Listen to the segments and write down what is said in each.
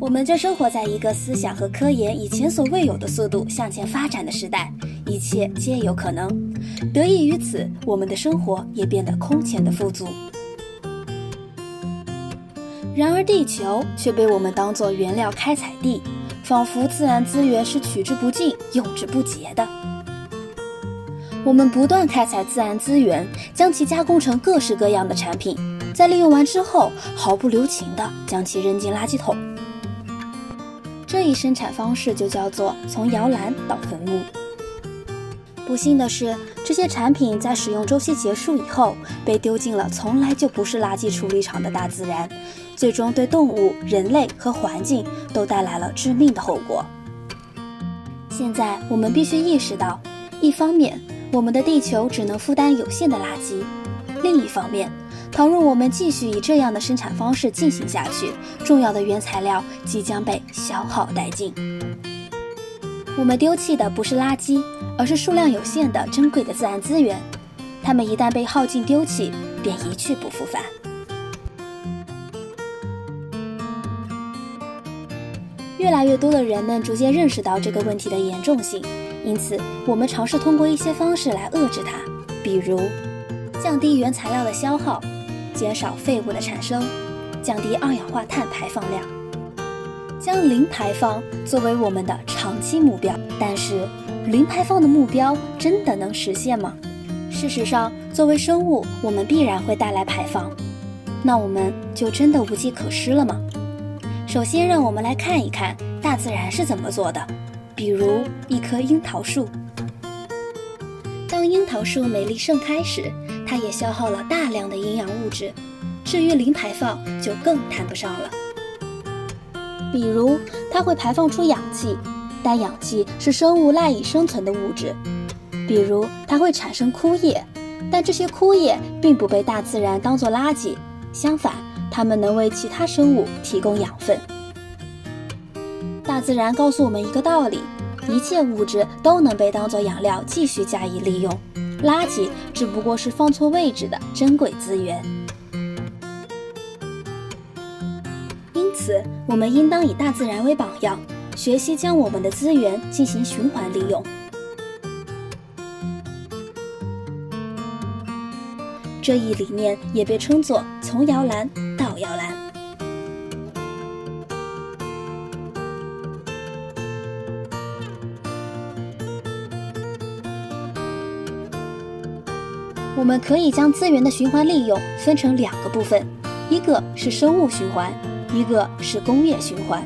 我们正生活在一个思想和科研以前所未有的速度向前发展的时代，一切皆有可能。得益于此，我们的生活也变得空前的富足。然而，地球却被我们当作原料开采地，仿佛自然资源是取之不尽、用之不竭的。我们不断开采自然资源，将其加工成各式各样的产品，在利用完之后，毫不留情地将其扔进垃圾桶。这一生产方式就叫做从摇篮到坟墓。不幸的是，这些产品在使用周期结束以后，被丢进了从来就不是垃圾处理厂的大自然，最终对动物、人类和环境都带来了致命的后果。现在我们必须意识到，一方面，我们的地球只能负担有限的垃圾；另一方面，倘若我们继续以这样的生产方式进行下去，重要的原材料即将被消耗殆尽。我们丢弃的不是垃圾，而是数量有限的珍贵的自然资源。它们一旦被耗尽丢弃，便一去不复返。越来越多的人们逐渐认识到这个问题的严重性，因此我们尝试通过一些方式来遏制它，比如降低原材料的消耗。减少废物的产生，降低二氧化碳排放量，将零排放作为我们的长期目标。但是，零排放的目标真的能实现吗？事实上，作为生物，我们必然会带来排放。那我们就真的无计可施了吗？首先，让我们来看一看大自然是怎么做的。比如一棵樱桃树，当樱桃树美丽盛开时。它也消耗了大量的营养物质，至于零排放就更谈不上了。比如，它会排放出氧气，但氧气是生物赖以生存的物质；比如，它会产生枯叶，但这些枯叶并不被大自然当作垃圾，相反，它们能为其他生物提供养分。大自然告诉我们一个道理：一切物质都能被当作养料继续加以利用。垃圾只不过是放错位置的珍贵资源，因此我们应当以大自然为榜样，学习将我们的资源进行循环利用。这一理念也被称作“从摇篮到摇篮”。我们可以将资源的循环利用分成两个部分，一个是生物循环，一个是工业循环。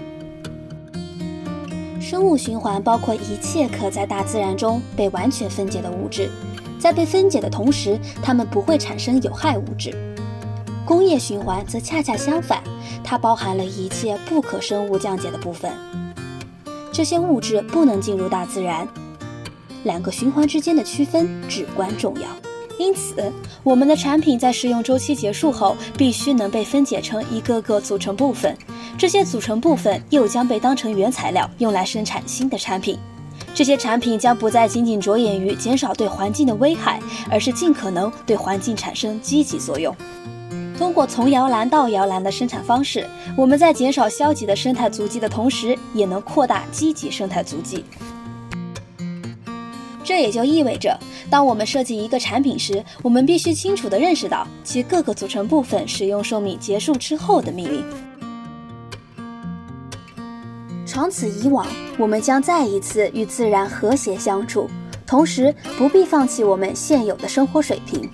生物循环包括一切可在大自然中被完全分解的物质，在被分解的同时，它们不会产生有害物质。工业循环则恰恰相反，它包含了一切不可生物降解的部分，这些物质不能进入大自然。两个循环之间的区分至关重要。因此，我们的产品在使用周期结束后，必须能被分解成一个个组成部分。这些组成部分又将被当成原材料，用来生产新的产品。这些产品将不再仅仅着眼于减少对环境的危害，而是尽可能对环境产生积极作用。通过从摇篮到摇篮的生产方式，我们在减少消极的生态足迹的同时，也能扩大积极生态足迹。这也就意味着，当我们设计一个产品时，我们必须清楚地认识到其各个组成部分使用寿命结束之后的命运。长此以往，我们将再一次与自然和谐相处，同时不必放弃我们现有的生活水平。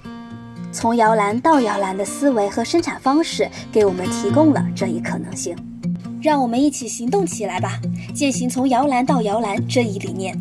从摇篮到摇篮的思维和生产方式，给我们提供了这一可能性。让我们一起行动起来吧，践行从摇篮到摇篮这一理念。